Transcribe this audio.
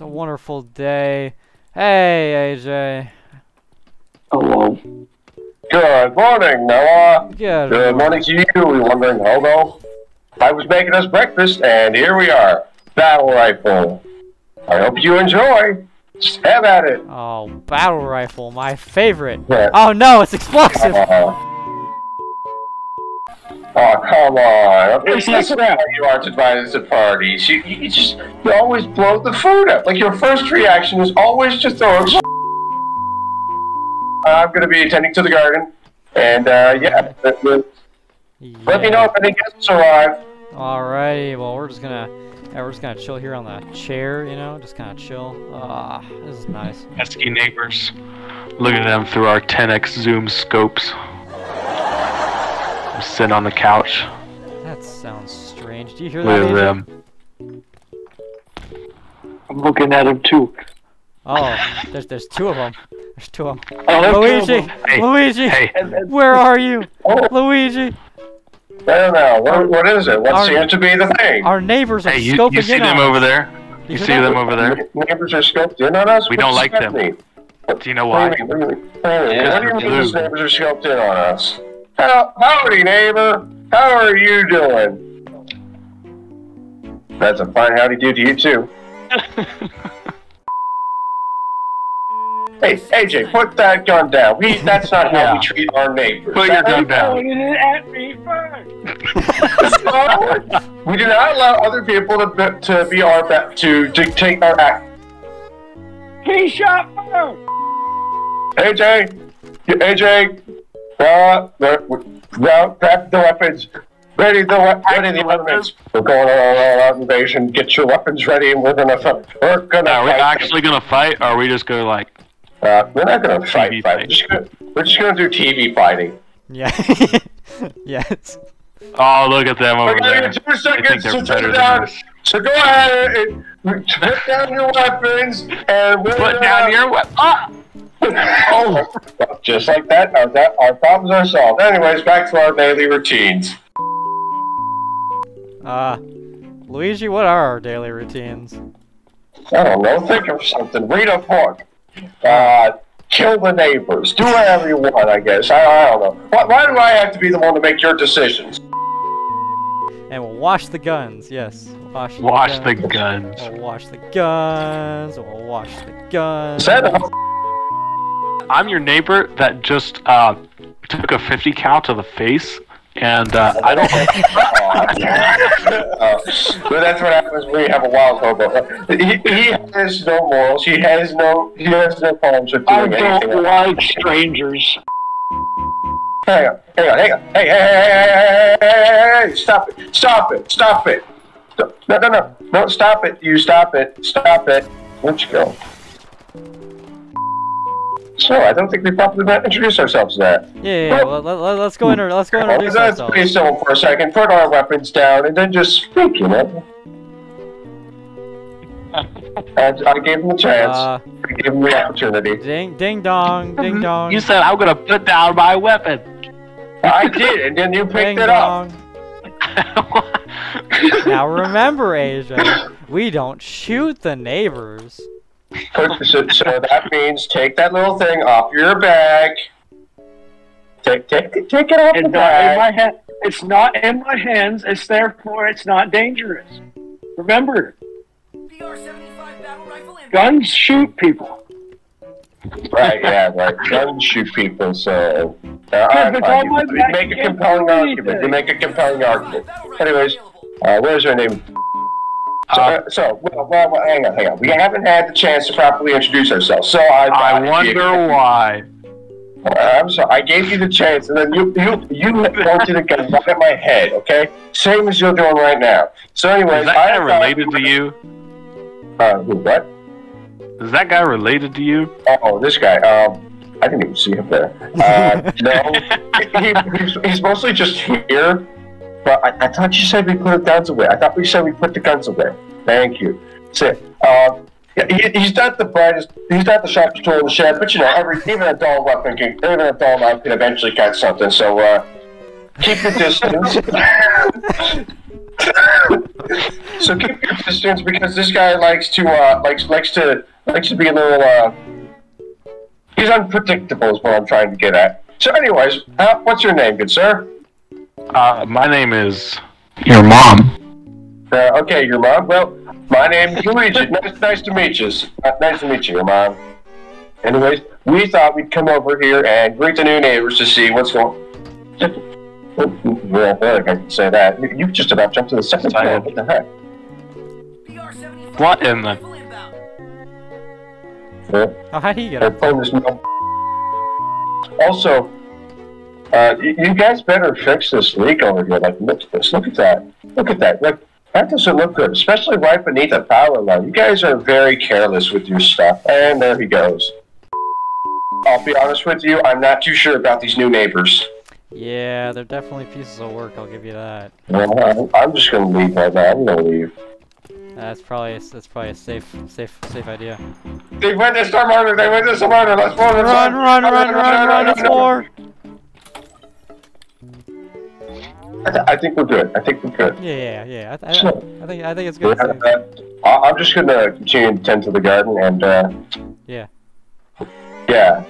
wonderful day. Hey, AJ. Hello. Good morning, Noah. Good. Good morning to you, wandering hobo. I was making us breakfast, and here we are. Battle rifle. I hope you enjoy. Just have at it. Oh, battle rifle, my favorite. Yeah. Oh no, it's explosive. Uh, oh, come on. It's This is how you are to invite us at parties. You, you just you always blow the food up. Like your first reaction is always just throw it. I'm going to be attending to the garden. And, uh, yeah, let, let- let me know if any guests arrive. Alrighty, well we're just gonna, yeah, we're just gonna chill here on the chair, you know, just kind of chill. Ah, this is nice. pesky neighbors. Look at them through our 10x zoom scopes. I'm sitting on the couch. That sounds strange. Do you hear Look that? at AJ? them. I'm looking at him too. Oh, there's there's two of them. There's two of them. Oh, there's two of Luigi, them. Hey, Luigi, Hey, where are you, Oh, Luigi? I don't know. What, what is it? What Our- seems to be the thing? Our neighbors are hey, you, scoping you see in them on over us. there? Do You see that? them over there? Neighbors are scoped in on us? We What don't like them. mean? Do you know What why? you you you you Because mean they're these blue. neighbors are scoped in on us? How, howdy, neighbor. How are you doing? That's a fine howdy do to you, too. Hey, AJ, put that gun down. We, that's not how Yeah. we treat our neighbors. Put your gun down. Pointing it at me first. we do not allow other people to be, to be our ba- to dictate our act. He shot first. AJ, AJ, uh, now grab the weapons. Ready the we- ready the weapons. We're going on an all-out invasion. Get your weapons ready, and we're gonna fi- we're gonna. Are we fight. actually gonna fight, or are we just gonna like? Uh, we're not gonna fight. TV fight. fight. We're, just gonna, we're just gonna do TV fighting. Yeah. yes. Oh, look at them over We're gonna there. get two seconds to turn it down. So go ahead and put down your weapons and we're Put down your weapon. Ah! Oh, just like that, our, that, our problems are solved. Anyways, back to our daily routines. Uh, Luigi, what are our daily routines? I don't know. Think of something. Read a book. Uh, kill the neighbors. Do whatever you want. I guess. I, I don't know. Why, why do I have to be the one to make your decisions? And we'll wash the guns. Yes. Wash. Wash the guns. guns. We'll wash the guns. We'll wash the guns. Set up. I'm your neighbor that just uh, took a 50 cal to the face, and uh, I don't. uh, but that's what happens when you have a wild hobo. He, he has no morals. He has no. He has no problems with doing anything. I don't like strangers. Hang on, hang on, hang on. Hey, hey, hey, hey, hey, hey, hey, hey, stop it, stop it, stop it. Stop. No, no, no, no, stop it. You stop it, stop it. Where'd you go? So, I don't think we properly introduced ourselves to that. Yeah, yeah, yeah. Well, let, let, let's go in. Let's go Well, introduce let's ourselves. be civil for a second, put our weapons down, and then just speak, you know? And I gave him a chance. Uh, I gave him the opportunity. ding, ding dong, ding dong. You said I'm gonna put down my weapon. I did, and then you ding picked it up. Now remember, AJ, we don't shoot the neighbors. So, so that means take that little thing off your back. Take, take, take it off It's the not in my hand. It's not in my hands. It's therefore it's not dangerous. Remember, BR-75 battle rifle and guns shoot people. Right, yeah, right. Guns shoot people, so. Uh, alright, fine. on my You make a compelling argument. You make a compelling argument. Anyways, uh, where's your name? So, uh, so well, well, well, hang on, hang on. We haven't had the chance to properly introduce ourselves, so I. I wonder why. Uh, I'm sorry. I gave you the chance, and then you you you pointed a gun right at my head. Okay, same as you're doing right now. So, anyways, Is that I guy related to you? Uh, who, what? Is that guy related to you? Oh, this guy. Um, I didn't even see him there. Uh, no, he, he's, he's mostly just here. But I, I thought you said we put the guns away. I thought we said we put the guns away. Thank you. That's it. Uh, yeah, he, he's not the brightest. He's not the sharpest tool in the shed. But you know, every even a dull weapon can, even a dull knife can eventually cut something. So uh, keep your distance. so keep your distance because this guy likes to uh likes likes to likes to be a little uh he's unpredictable is what I'm trying to get at. So anyways, uh, what's your name, good sir? Uh, my name is your mom. Uh, okay, your mom. Well, my name's Luigi. nice, nice to meet you. Uh, nice to meet you, your mom. Anyways, we thought we'd come over here and greet the new neighbors to see what's going. Well, I feel like I can say that. You- You just about jumped to the second floor. What the heck? BR-75 What in the- rifle inbound. Uh, Oh, how'd he get I up? phone this no. Also, uh, you, guys better fix this leak over here. Like, look at this. Look at that. Look at that. Like, that doesn't look good, especially right beneath a power line. You guys are very careless with your stuff. And there he goes. I'll be honest with you. I'm not too sure about these new neighbors. Yeah, they're definitely pieces of work. I'll give you that. Well, I'm- just gonna leave right now. I'm gonna leave. That's probably that's probably a safe safe safe idea. They went to Star Murder. They went to Star Murder. Let's go. Run, run, run, run, run, run! It's more. I, th- I think we're good. I think we're good. Yeah, yeah, yeah. I, So- I, I think I think it's good. uh, I'm just gonna continue to tend to the garden and uh, Yeah. yeah.